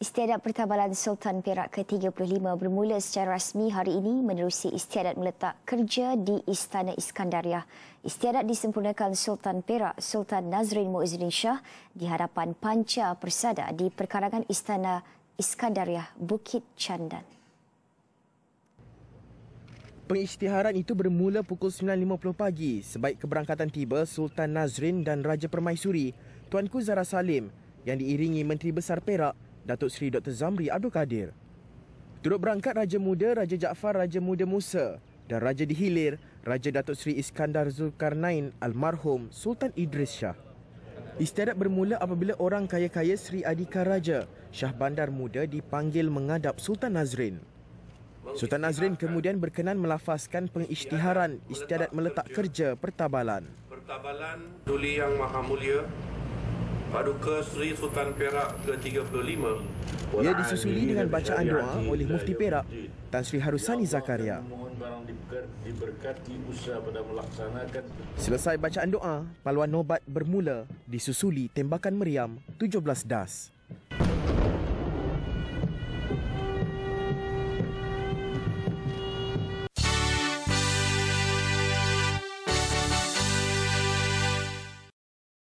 Istiadat Pertabalan Sultan Perak ke-35 bermula secara rasmi hari ini menerusi istiadat meletak kerja di Istana Iskandariah. Istiadat disempurnakan Sultan Perak Sultan Nazrin Muizuddin Shah di hadapan panca persada di perkarangan Istana Iskandariah Bukit Candan. Pengisytiharan itu bermula pukul 9.50 pagi sebaik keberangkatan tiba Sultan Nazrin dan Raja Permaisuri Tuanku Zara Salim yang diiringi Menteri Besar Perak Datuk Seri Dr. Zamri Abdul Kadir. Turut berangkat Raja Muda Raja Jaafar Raja Muda Musa dan Raja Dihilir Raja Datuk Seri Iskandar Zulkarnain almarhum Sultan Idris Shah. Istiadat bermula apabila orang kaya-kaya Sri Adika Raja Shah Bandar Muda dipanggil menghadap Sultan Nazrin. Sultan Nazrin kemudian berkenan melafazkan pengisytiharan istiadat meletak kerja pertabalan. Pertabalan Duli Yang Maha Mulia Paduka Sri Sultan Perak ke-35 Ia disusuli dengan bacaan doa oleh Mufti Perak Tan Sri Harusani Zakaria. Selesai bacaan doa, paluan nobat bermula disusuli tembakan meriam 17 das.